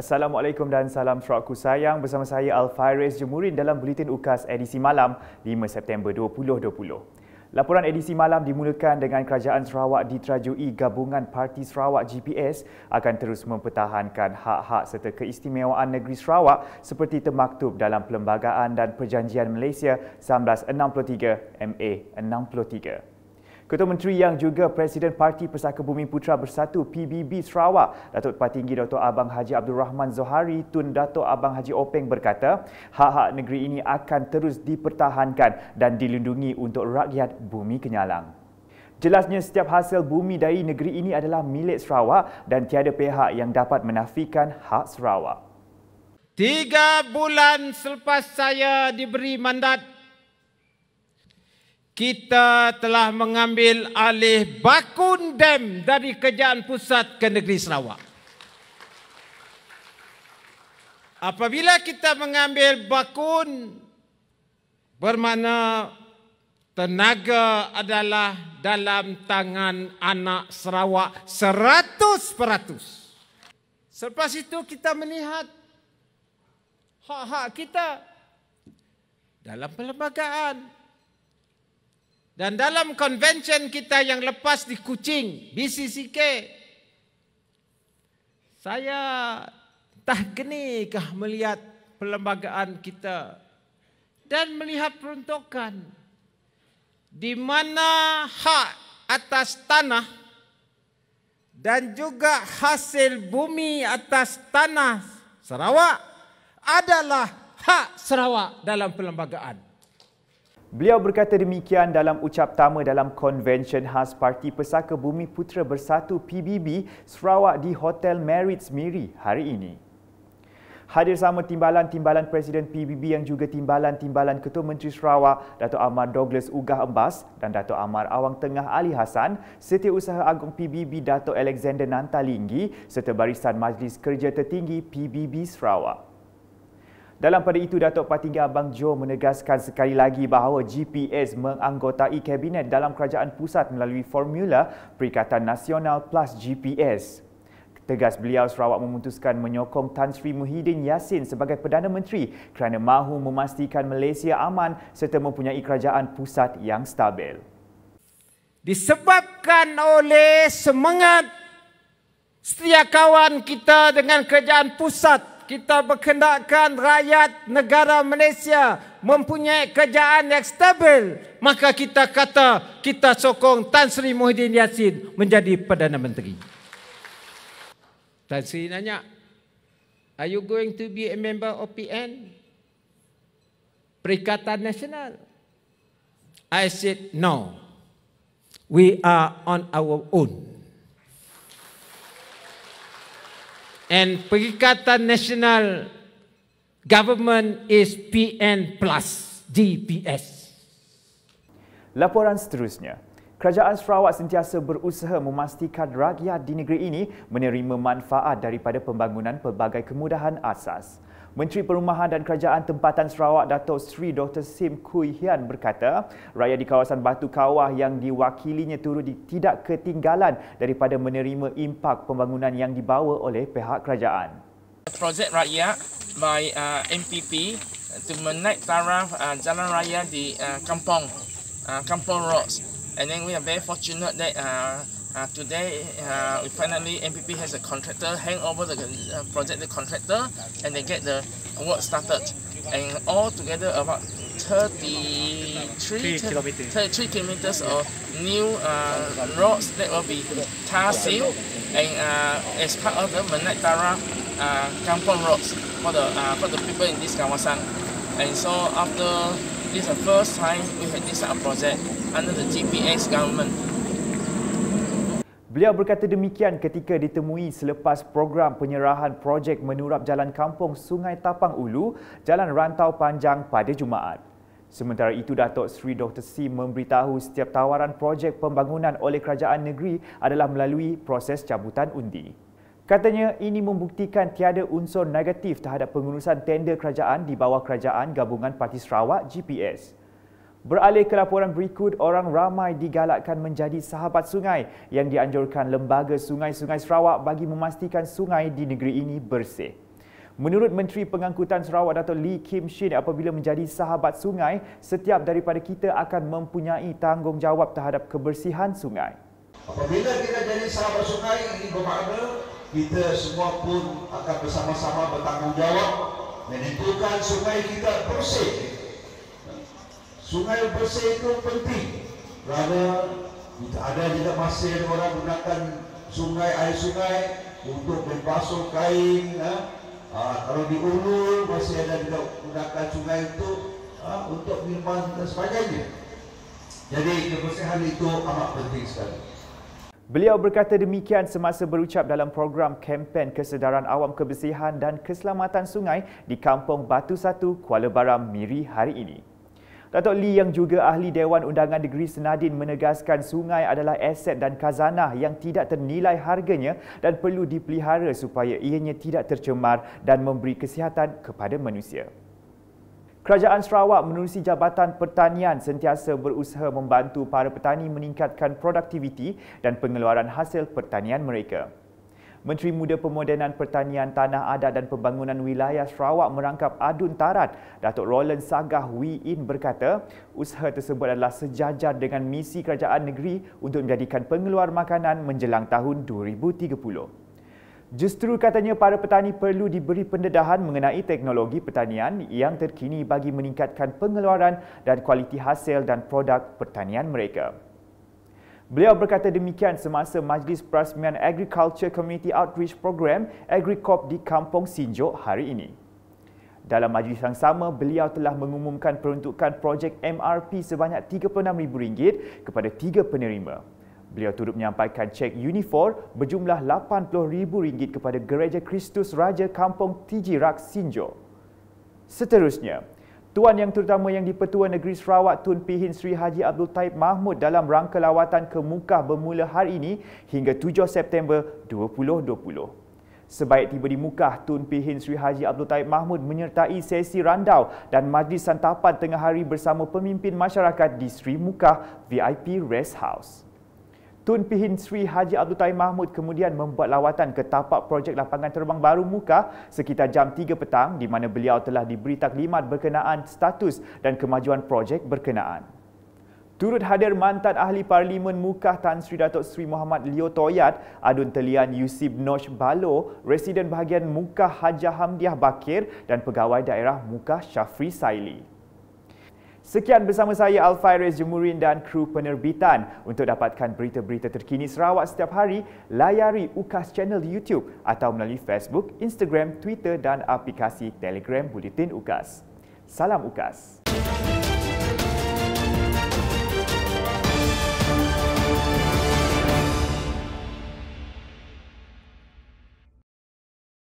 Assalamualaikum dan salam Sarawakku sayang bersama saya Alfaris Jemurin dalam Buletin UKAS edisi malam 5 September 2020. Laporan edisi malam dimulakan dengan Kerajaan Sarawak diterajui Gabungan Parti Sarawak GPS akan terus mempertahankan hak-hak serta keistimewaan negeri Sarawak seperti termaktub dalam Perlembagaan dan Perjanjian Malaysia 1963 MA 63. Ketua Menteri yang juga Presiden Parti Persaka Bumi Putra Bersatu PBB Sarawak, Datuk Patinggi Dr. Abang Haji Abdul Rahman Zohari Tun Datuk Abang Haji Openg berkata, hak-hak negeri ini akan terus dipertahankan dan dilindungi untuk rakyat Bumi Kenyalang. Jelasnya setiap hasil bumi dari negeri ini adalah milik Sarawak dan tiada pihak yang dapat menafikan hak Sarawak. Tiga bulan selepas saya diberi mandat kita telah mengambil alih Bakun Dam dari kerajaan pusat ke negeri Sarawak. Apabila kita mengambil Bakun, bermakna tenaga adalah dalam tangan anak Sarawak seratus peratus. Selepas itu kita melihat hak-hak kita dalam perlembagaan, dan dalam konvensyen kita yang lepas di Kuching, BCCK, saya tak genikah melihat perlembagaan kita dan melihat peruntukan di mana hak atas tanah dan juga hasil bumi atas tanah Sarawak adalah hak Sarawak dalam perlembagaan. Beliau berkata demikian dalam ucap tama dalam konvensyen khas Parti Pesaka Bumi Putra Bersatu PBB Sarawak di Hotel Merit Miri hari ini. Hadir sama timbalan-timbalan Presiden PBB yang juga timbalan-timbalan Ketua Menteri Sarawak Datuk Amar Douglas Ugah Embas dan Datuk Amar Awang Tengah Ali Hassan, Setiausaha Agung PBB Datuk Alexander Nantalinggi serta Barisan Majlis Kerja Tertinggi PBB Sarawak. Dalam pada itu, Datuk Patinggi Abang Jo menegaskan sekali lagi bahawa GPS menganggotai Kabinet dalam Kerajaan Pusat melalui formula Perikatan Nasional Plus GPS. Tegas beliau Sarawak memutuskan menyokong Tan Sri Muhyiddin Yassin sebagai Perdana Menteri kerana mahu memastikan Malaysia aman serta mempunyai kerajaan pusat yang stabil. Disebabkan oleh semangat setia kawan kita dengan kerajaan pusat kita berkendakkan rakyat negara Malaysia mempunyai kerjaan yang stabil, maka kita kata kita sokong Tan Sri Muhyiddin Yassin menjadi Perdana Menteri. Tan Sri nanya, are you going to be a member of PN? Perikatan Nasional. I said, no. We are on our own. And Perikatan Nasional Government is PN Plus GPS. Laporan seterusnya. Kerajaan Sarawak sentiasa berusaha memastikan rakyat di negeri ini menerima manfaat daripada pembangunan pelbagai kemudahan asas. Menteri Perumahan dan Kerajaan Tempatan Sarawak Datuk Seri Dr. Sim Kui Hian berkata, rakyat di kawasan Batu Kawah yang diwakilinya turut tidak ketinggalan daripada menerima impak pembangunan yang dibawa oleh pihak kerajaan. Projek rakyat by uh, MPP to menaik taraf uh, jalan raya di uh, Kampung, uh, Kampung Roads. And then we are very fortunate that uh, Uh, today, uh, we finally MPP has a contractor hand over the uh, project the contractor, and they get the work started. And all together about 33 kilometers. 33 kilometers of new uh, roads that will be tar sealed, and uh, as part of the Menak Tara uh, Kampong roads for the uh, for the people in this kawasan. And so after this is the first time we had this uh, project under the GPS government. Beliau berkata demikian ketika ditemui selepas program penyerahan projek menurap jalan kampung Sungai Tapang Ulu, Jalan Rantau Panjang pada Jumaat. Sementara itu, Datuk Seri Dr. Sim memberitahu setiap tawaran projek pembangunan oleh kerajaan negeri adalah melalui proses cabutan undi. Katanya ini membuktikan tiada unsur negatif terhadap pengurusan tender kerajaan di bawah kerajaan gabungan Parti Sarawak GPS. Beralih ke laporan berikut, orang ramai digalakkan menjadi sahabat sungai yang dianjurkan Lembaga Sungai-Sungai Sarawak bagi memastikan sungai di negeri ini bersih. Menurut Menteri Pengangkutan Sarawak Datuk Lee Kim Shin, apabila menjadi sahabat sungai, setiap daripada kita akan mempunyai tanggungjawab terhadap kebersihan sungai. Apabila kita jadi sahabat sungai, ini bermakna kita semua pun akan bersama-sama bertanggungjawab menentukan sungai kita bersih. Sungai bersih itu penting kerana ada juga masih orang gunakan sungai air sungai untuk membasuh kain, ha? Ha, kalau di Ulu masih ada juga gunakan sungai itu ha, untuk minuman dan sebagainya. Jadi kebersihan itu amat penting sekali. Beliau berkata demikian semasa berucap dalam program kempen kesedaran awam kebersihan dan keselamatan sungai di Kampung Batu Satu, Kuala Baram, Miri hari ini. Datuk Lee yang juga ahli Dewan Undangan Negeri Senadin menegaskan sungai adalah aset dan khazanah yang tidak ternilai harganya dan perlu dipelihara supaya ianya tidak tercemar dan memberi kesihatan kepada manusia. Kerajaan Sarawak menerusi Jabatan Pertanian sentiasa berusaha membantu para petani meningkatkan produktiviti dan pengeluaran hasil pertanian mereka. Menteri Muda Pemodenan Pertanian Tanah Adat dan Pembangunan Wilayah Sarawak merangkap adun tarat. Datuk Roland Sagah Wee In berkata, usaha tersebut adalah sejajar dengan misi kerajaan negeri untuk menjadikan pengeluar makanan menjelang tahun 2030. Justru katanya para petani perlu diberi pendedahan mengenai teknologi pertanian yang terkini bagi meningkatkan pengeluaran dan kualiti hasil dan produk pertanian mereka. Beliau berkata demikian semasa Majlis Perasmian Agriculture Community Outreach Program AgriCorp di Kampung Sinjok hari ini. Dalam majlis yang sama, beliau telah mengumumkan peruntukan projek MRP sebanyak RM36,000 kepada tiga penerima. Beliau turut menyampaikan cek Unifor berjumlah RM80,000 kepada Gereja Kristus Raja Kampung TG Rak Sinjok. Seterusnya, Tuan Yang Terutama yang di-Pertua Negeri Sarawak Tun Pihin Sri Haji Abdul Taib Mahmud dalam rangka lawatan ke Mukah bermula hari ini hingga 7 September 2020. Sebaik tiba di Mukah, Tun Pihin Sri Haji Abdul Taib Mahmud menyertai sesi randau dan majlis santapan tengah hari bersama pemimpin masyarakat di Sri Mukah VIP Rest House. Tun Pihin Sri Haji Abdul Taim Mahmud kemudian membuat lawatan ke tapak projek lapangan terbang baru Muka sekitar jam 3 petang di mana beliau telah diberi taklimat berkenaan status dan kemajuan projek berkenaan. Turut hadir mantan ahli parlimen Mukah Tan Sri Datuk Sri Muhammad Leo Toyat, Adun Telian Yusib Nosh Balo, Residen bahagian Mukah Hajah Hamdiah Bakir dan Pegawai Daerah Mukah Syafri Saili. Sekian bersama saya Alfairez Jemurin dan kru penerbitan. Untuk dapatkan berita-berita terkini Sarawak setiap hari, layari UKAS channel YouTube atau melalui Facebook, Instagram, Twitter dan aplikasi Telegram Bulletin UKAS. Salam UKAS.